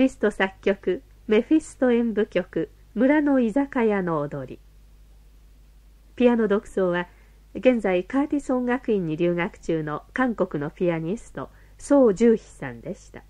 リスト作曲「メフィスト演舞曲村の居酒屋の踊り」ピアノ独奏は現在カーティス音楽院に留学中の韓国のピアニスト宋十飛さんでした。